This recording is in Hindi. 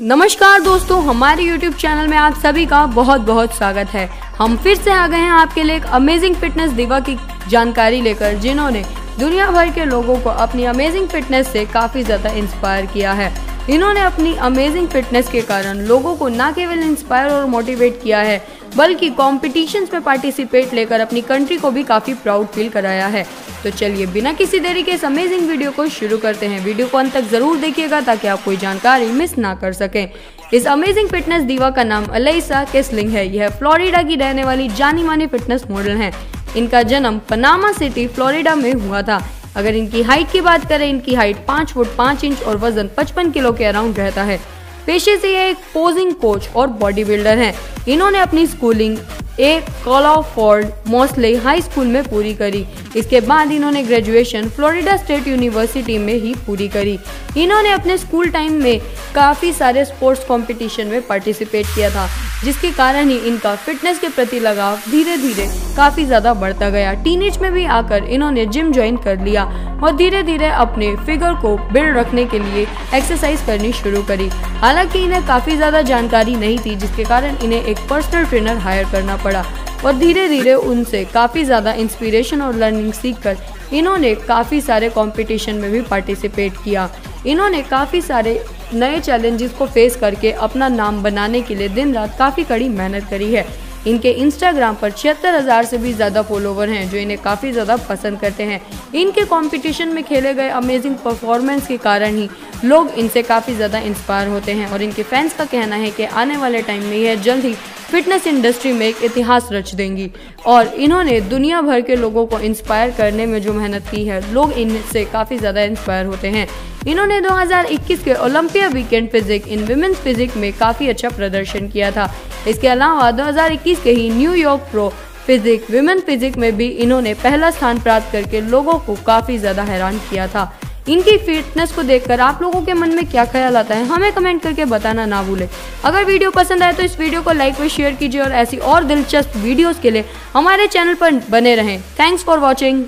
नमस्कार दोस्तों, हमारे YouTube चैनल में आप सभी का बहुत बहुत स्वागत है। हम फिर से आ गए हैं आपके लिए एक अमेजिंग फिटनेस दिवा की जानकारी लेकर, जिन्होंने दुनिया भर के लोगों को अपनी अमेजिंग फिटनेस से काफ़ी ज़्यादा इंस्पायर किया है। इन्होंने अपनी अमेजिंग फिटनेस के कारण लोगों को न केवल इंस्पायर और मोटिवेट किया है, बल्कि कॉम्पिटिशन्स में पार्टिसिपेट लेकर अपनी कंट्री को भी काफ़ी प्राउड फील कराया है। तो चलिए, बिना किसी देरी के इस अमेजिंग वीडियो को शुरू करते हैं। वीडियो को अंत तक ज़रूर देखिएगा ताकि आप कोई जानकारी मिस ना कर सकें। इस अमेजिंग फिटनेस दीवा का नाम अलेसा केसलिंग है। यह फ्लोरिडा की रहने वाली जानी मानी फिटनेस मॉडल है। इनका जन्म पनामा सिटी फ्लोरिडा में हुआ था। अगर इनकी हाइट की बात करें, इनकी हाइट पाँच फुट पाँच इंच और वज़न पचपन किलो के अराउंड रहता है। पेशे से ये एक पोजिंग कोच और बॉडी बिल्डर हैं। इन्होंने अपनी स्कूलिंग एक कॉलाफोर्ड मोस्ले हाई स्कूल में पूरी करी। इसके बाद इन्होंने ग्रेजुएशन फ्लोरिडा स्टेट यूनिवर्सिटी में ही पूरी करी। इन्होंने अपने स्कूल टाइम में काफ़ी सारे स्पोर्ट्स कंपटीशन में पार्टिसिपेट किया था। जिसके कारण ही इनका फिटनेस के प्रति लगाव धीरे धीरे काफ़ी ज़्यादा बढ़ता गया। टीनेज में भी आकर इन्होंने जिम ज्वाइन कर लिया और धीरे धीरे अपने फिगर को बिल्ड रखने के लिए एक्सरसाइज करनी शुरू करी। हालाँकि इन्हें काफ़ी ज़्यादा जानकारी नहीं थी, जिसके कारण इन्हें एक पर्सनल ट्रेनर हायर करना पड़ा और धीरे धीरे उनसे काफ़ी ज़्यादा इंस्पिरेशन और लर्निंग सीखकर इन्होंने काफ़ी सारे कॉम्पिटिशन में भी पार्टिसिपेट किया। इन्होंने काफ़ी सारे नए चैलेंजेस को फेस करके अपना नाम बनाने के लिए दिन रात काफ़ी कड़ी मेहनत करी है। इनके इंस्टाग्राम पर छिहत्तर हज़ार से भी ज़्यादा फॉलोवर हैं, जो इन्हें काफ़ी ज़्यादा पसंद करते हैं। इनके कंपटीशन में खेले गए अमेजिंग परफॉर्मेंस के कारण ही लोग इनसे काफ़ी ज़्यादा इंस्पायर होते हैं और इनके फैंस का कहना है कि आने वाले टाइम में यह जल्द ही फिटनेस इंडस्ट्री में एक इतिहास रच देंगी। और इन्होंने दुनिया भर के लोगों को इंस्पायर करने में जो मेहनत की है, लोग इनसे काफ़ी ज़्यादा इंस्पायर होते हैं। इन्होंने 2021 के Olympia weekend physique in women's physique में काफ़ी अच्छा प्रदर्शन किया था। इसके अलावा 2021 के ही New York pro physique women physique में भी इन्होंने पहला स्थान प्राप्त करके लोगों को काफ़ी ज़्यादा हैरान किया था। इनकी फिटनेस को देखकर आप लोगों के मन में क्या ख्याल आता है, हमें कमेंट करके बताना ना भूलें। अगर वीडियो पसंद आए तो इस वीडियो को लाइक व शेयर कीजिए और ऐसी और दिलचस्प वीडियोस के लिए हमारे चैनल पर बने रहें। Thanks for watching